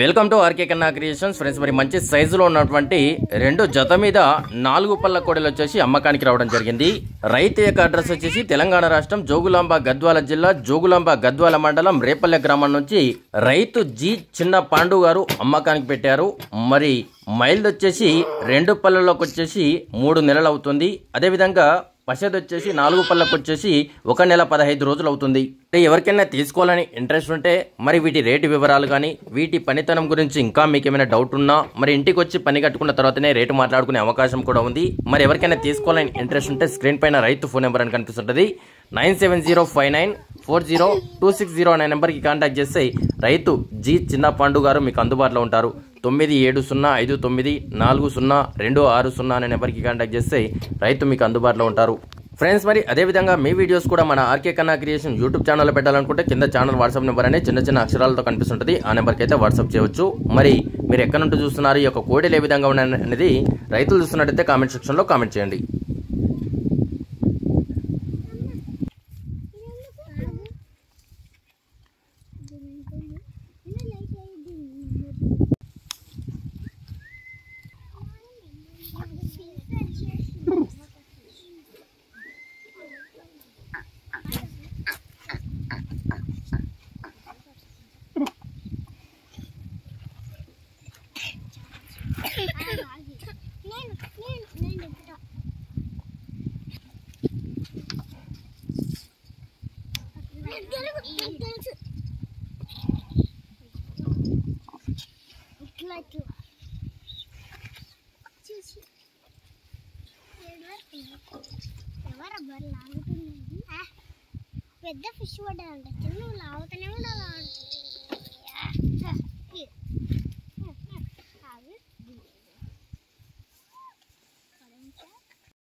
Welcome to RK Kanna creations. Friends మరి మంచి సైజులో ఉన్నటువంటి రెండు జత మీద నాలుగు పళ్ళ కోడలు వచ్చేసి అమ్మకానికి రావడం జరిగింది. రైతు యొక్క అడ్రస్ వచ్చేసి తెలంగాణ రాష్ట్రం జోగులాంబ గద్వాల జిల్లా జోగులాంబ గద్వాల మండలం రేపల్లె గ్రామం నుంచి రైతు జి చిన్న పాండు గారు అమ్మకానికి పెట్టారు. మరి మైల్డ్ వచ్చేసి రెండు పళ్ళలోకి వచ్చేసి మూడు నెలలు అవుతుంది. అదేవిధంగా పషద్ వచ్చేసి నాలుగు పళ్ళకు వచ్చేసి ఒక నెల పదహైదు రోజులు అవుతుంది. అంటే ఎవరికైనా తీసుకోవాలని ఇంట్రెస్ట్ ఉంటే మరి వీటి రేటు వివరాలు కానీ వీటి పనితనం గురించి ఇంకా మీకు ఏమైనా డౌట్ ఉన్నా మరి ఇంటికి వచ్చి పని కట్టుకున్న తర్వాతనే రేటు మాట్లాడుకునే అవకాశం కూడా ఉంది. మరి ఎవరికైనా తీసుకోవాలని ఇంట్రెస్ట్ ఉంటే స్క్రీన్ పైన రైతు ఫోన్ నెంబర్ అని కనిపిస్తుంటుంది. Nine seven zero five nine four zero two six zero అనే నెంబర్కి కాంటాక్ట్ చేస్తే రైతు జి చిన్న పాండు గారు మీకు అందుబాటులో ఉంటారు. తొమ్మిది ఏడు సున్నా ఐదు తొమ్మిది నాలుగు సున్నా రెండు ఆరు సున్నా అనే నెంబర్కి కాంటాక్ట్ చేస్తే రైతు మీకు అందుబాటులో ఉంటారు. ఫ్రెండ్స్ మరి అదేవిధంగా మీ వీడియోస్ కూడా మన ఆర్కే కన్నా క్రియేషన్ యూట్యూబ్ ఛానల్లో పెట్టాలనుకుంటే కింద ఛానల్ వాట్సాప్ నెంబర్ అనే చిన్న చిన్న అక్షరాలతో కనిపిస్తుంటుంది. ఆ నెంబర్కి అయితే వాట్సాప్ చేయవచ్చు. మరి మీరు ఎక్కడ నుండి చూస్తున్నారు ఈ యొక్క కోడీలు ఏ విధంగా ఉన్నాయి అనేది రైతులు చూస్తున్నట్టయితే కామెంట్ సెక్షన్లో కామెంట్ చేయండి నేను నేను నేను చెప్తా తెలుసు ఇట్లా పెద్ద ఫిష్ పడ్డాడంట చిన్న లాగుతూనే ఉండాలి?